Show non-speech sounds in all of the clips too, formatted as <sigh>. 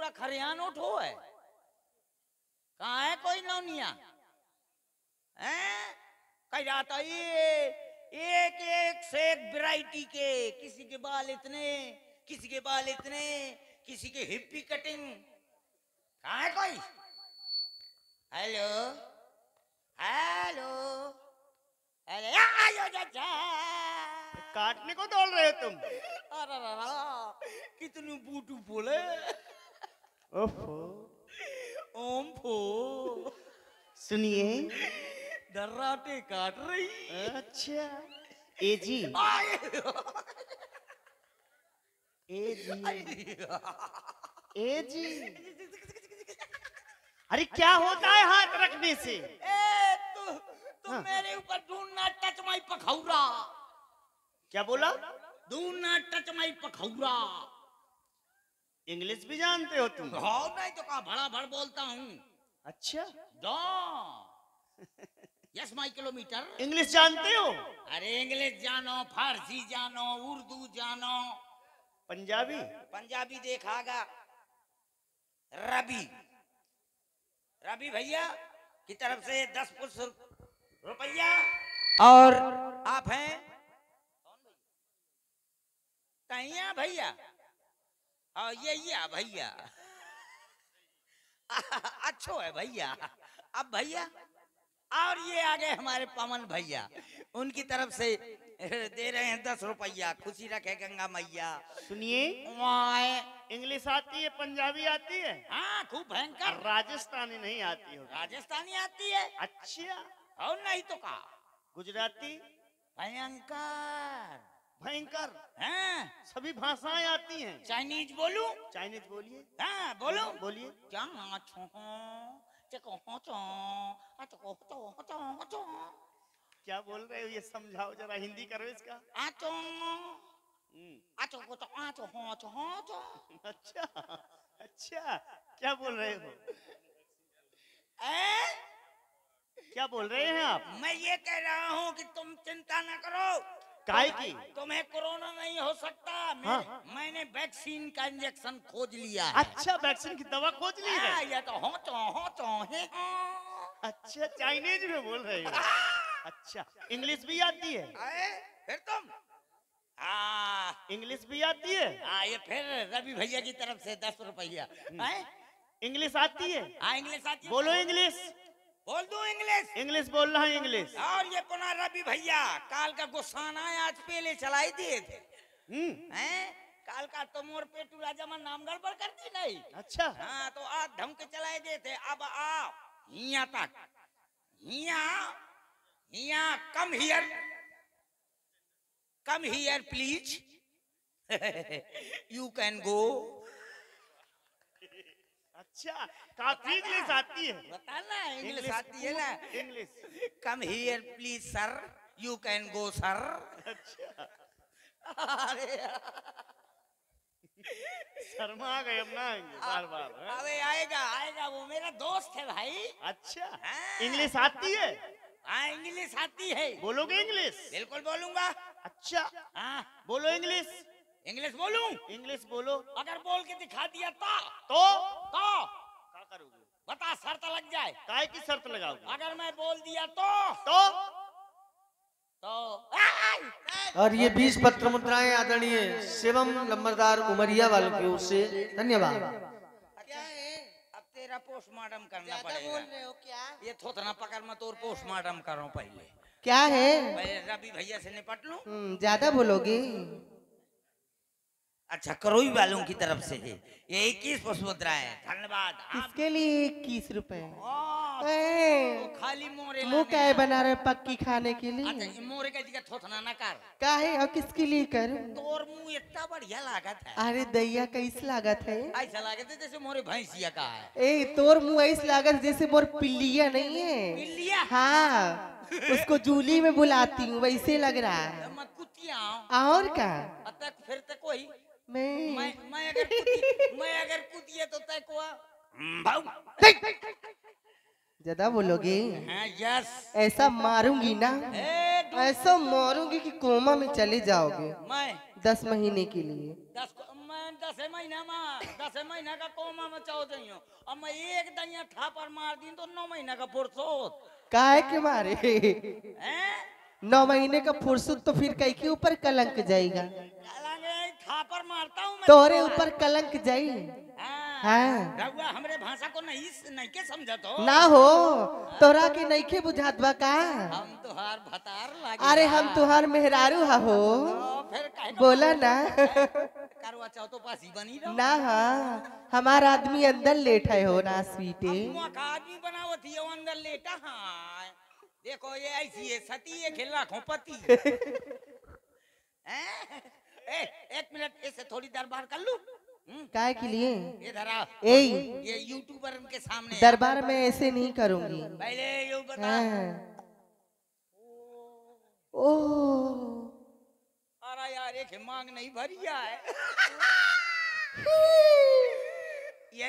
पूरा खरियान उठो है। कहाँ है कोई नौनिया? हैं? कह रहा ये एक एक से एक वैरायटी के किसी के बाल इतने किसी के बाल इतने किसी के हिप्पी कटिंग कहा है कोई? हेलो? हेलो? अरे आयो चाचा काटने को दौड़ रहे हो तुम। अरे कितनी बूटू बोले। ओफो ओम फो सुनिए। दर्राटे काट रही। अच्छा। ए जी। ए जी। ए जी। अरे क्या होता है हाथ रखने से? ए तू तू हाँ। मेरे ऊपर ढूंढना टच माई पखौरा। क्या बोला? ढूंढना टच माई पखौरा। इंग्लिश भी जानते हो तुम? हाँ नहीं तो कहा भड़ा भड़ बोलता हूँ। अच्छा। दो। यस माई किलोमीटर इंग्लिश जानते हो? अरे इंग्लिश जानो फारसी जानो उर्दू जानो। पंजाबी? पंजाबी देखागा रवि रवि भैया की तरफ़ से दस पुरुष रुपया। और आप हैं? कहिया भैया? और ये ये भैया। <laughs> अच्छो है भैया। अब भैया और ये आ गए हमारे पवन भैया। उनकी तरफ़ से दे रहे हैं दस रुपया। खुशी रखे गंगा मैया। सुनिए। वाह इंग्लिश आती है पंजाबी आती है? हाँ खूब भयंकर। राजस्थानी नहीं आती हो राजस्थानी आती है। अच्छा। और नहीं तो कहा? गुजराती? भयंकर। भयंकर। हाँ। सभी भाषाएँ आती हैं। चाइनीज़ बोलूँ? चाइनीज़ बोलिए। हाँ बोलूँ? बोलिए। क्या हो चो चो क्या बोल रहे हो? ये समझाओ जरा हिंदी करो इसका। आचो हम्म, आचो को तो आचो हो चो हो चो अच्छा अच्छा। क्या बोल रहे हो? ए क्या बोल रहे हैं आप? मैं ये कह रहा हूँ कि तुम चिंता न करो। काय की तुम्हें कोरोना नहीं हो सकता। मैं, हाँ। मैंने वैक्सीन का इंजेक्शन खोज लिया है। अच्छा वैक्सीन की दवा खोज ली है? हाँ, ये तो हो चो हो चो हे। हो। अच्छा चाइनीज़ में बोल रहे हो। अच्छा इंग्लिश भी आती है? आए, फिर तुम। हाँ। इंग्लिश भी आती है? हाँ ये फिर रवि भैया की तरफ़ से दस रुपया। इंग्लिश आती है? हाँ इंग्लिश आती है? बोलो इंग्लिश। बोल दो इंग्लिश? इंग्लिश बोल रहा है इंग्लिश। और ये पुनः रवि भैया काल का गुस्साना है आज पहले चलाई दिए थे हम्म। हैं? काल का तो मोर पेटू राजा में नाम गड़बड़ करती नहीं। अच्छा। हाँ तो आज धम के चलाए दे थे। अब आओ हिया तक। हिया हिया come here come here please you can go अच्छा काफ़ी इंग्लिश आती है? बताना इंग्लिश आती है ना? English come here please sir you can go sir अच्छा। अरे शर्मा गए अब ना आएँगे बार बार हाँ? अरे आएगा आएगा वो मेरा दोस्त है भाई। अच्छा। हाँ। इंग्लिश आती है? हाँ इंग्लिश आती है। बोलोगे इंग्लिश बिल्कुल बोलूँगा। अच्छा। हाँ। बोलो इंग्लिश इंग्लिश बोलूँ? इंग्लिश बोलो। अगर बोल के दिखा दिया तो? तो? तो? क्या करोगे? बता शर्त लग जाए। काय की शर्त लगाओगे? अगर मैं बोल दिया तो? तो? तो? और ये बीस पत्र मुद्राएँ आदरणीय शिवम लंबरदार उमरिया वालों की ओर से धन्यवाद। अब तेरा पोस्टमार्टम करना पड़ेगा। बोल रहे हो क्या? ये थोथना पकड़ मैं तोर पोस्टमार्टम करो पहले। क्या है? रवि भैया से निपट लूँ? हम्म, ज़्यादा बोलोगे। अच्छा करोई वालों की तरफ़ से है। ये इक्कीस पुष्प मुद्रा है। धन्यवाद। किसके लिए इक्कीस रुपए? खाली मोरे मुँह क्या हैं। बना रहे पक्की खाने के अच्छा लिए ये मोरे का जगह थोथना ना कर। का है और किसके लिए कर? तोर मुँह इतना बढ़िया लागत है। अरे दैया कैस लागत है। ऐसा लागत है जैसे मोरे भैंसिया का है। ए तोर मुँह ऐस लागत जैसे मोर पिल्लिया नहीं है। पिल्लिया? हाँ उसको जूली में बुलाती हूँ वैसे लग रहा है। और का? तक फिर मैं मैं मैं अगर <laughs> कुती मैं अगर कुतिया तो तक को ज़्यादा बोलोगे? हाँ यस। ऐसा मारूँगी ना ऐसा मारूँगी कि कोमा में चले जाओगे। मैं। दस महीने के लिए। दस मैं दस महीना में दस महीना का कोमा में चाहो दइयो अब मैं एक दइया थापर मार दी तो नौ महीना का फुर्सत। काहे के मारे? नौ महीने का फुर्सत तो फिर कई के ऊपर कलंक जाएगा? मारता हूँ तोरे ऊपर कलंक जाई। हाँ। हाँ। हमरे भाषा को नहीं नहीं के समझत हो। ना हो तोरा के नइखे बुझात बा का? हम तुहार भतार लागे अरे हम तुहार मेहरारू हा हो। तो बोला ना। <laughs> करवा तो पास ही बनी रहो। ना हाँ हमार आदमी अंदर लेटा हो ना स्वीटे। का आदमी ही वो अंदर लेटा हाँ देखो ये ऐसी है सती ये खेल रखो पति <laughs> हैं? ए, एक मिनट ऐसे थोड़ी दरबार कर लू? हम्म, काय के लिए? इधर आ ए ये यूट्यूबर के सामने दरबार में ऐसे नहीं करूँगी। पहले ये बता। हाँ। ओ। अरे यार एक मांग नहीं भरिया है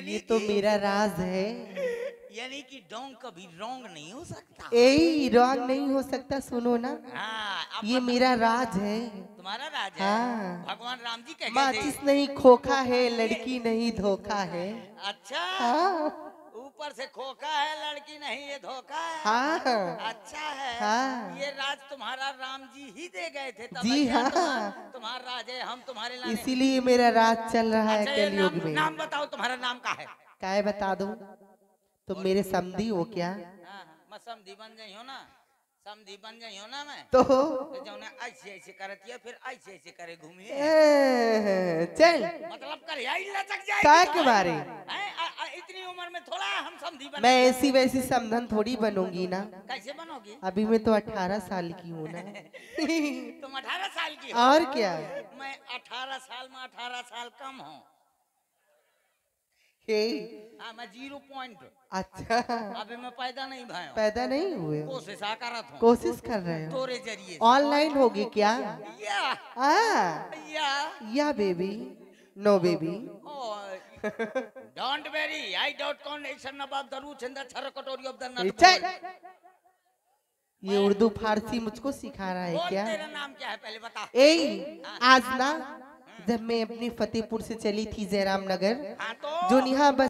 ये तो मेरा राज है। यानी कि डोंग कभी रोंग नहीं हो सकता। ए रॉन्ग नहीं हो सकता सुनो ना। हाँ अब ये मेरा राज है। तुम्हारा राज है। हाँ। भगवान राम जी कह गए माचिस नहीं खोखा है लड़की नहीं धोखा है। अच्छा। हाँ। ऊपर से खोखा है लड़की नहीं ये धोखा है। हाँ। अच्छा है। हाँ। ये राज तुम्हारा राम जी ही दे गए थे तब जी हाँ। तुम्हारा, तुम्हारा राज है हम तुम्हारे इसीलिए मेरा राज चल रहा है अच्छा कलयुग नाम, में। नाम बताओ तुम्हारा नाम का है। क्या बता दो? तुम मेरे समधी हो क्या? हाँ, हाँ, मैं समधी बन गई हो ना। समधी बन गई हो ना मैं। तो? तो जो ना ऐसे ऐसे करती है फिर ऐसे ऐसे करे घूमिए ए, चल। मतलब कर यही लचक जाएगी काय के बारे? इतनी उम्र में थोड़ा हम समधी बन। मैं ऐसी वैसी समधन थोड़ी बनूँगी ना। कैसे बनोगी? अभी मैं तो अठारह साल की हूँ ना। <laughs> तुम अठारह साल की और क्या? मैं अठारह साल में अठारह साल कम हूँ। हे हाँ मैं ज़ीरो पॉइंट अच्छा। अभी मैं पैदा नहीं भाई पैदा नहीं हुए कोशिश करत हूँ। कोशिश कर रहे हो? तोरे ज़रिए ऑनलाइन होगी क्या? Yeah. Ah. Yeah. Yeah baby no baby don't worry I don't condition about the roots in the थर कटोरी ऑफ़ द नट ये उर्दू फारसी मुझको सिखा रहा है क्या? तेरा नाम क्या है? पहले बता। ए आज ना जब मैं अपनी फतेहपुर से चली थी जयराम नगर हाँ तो। जो निहा बस